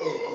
oh.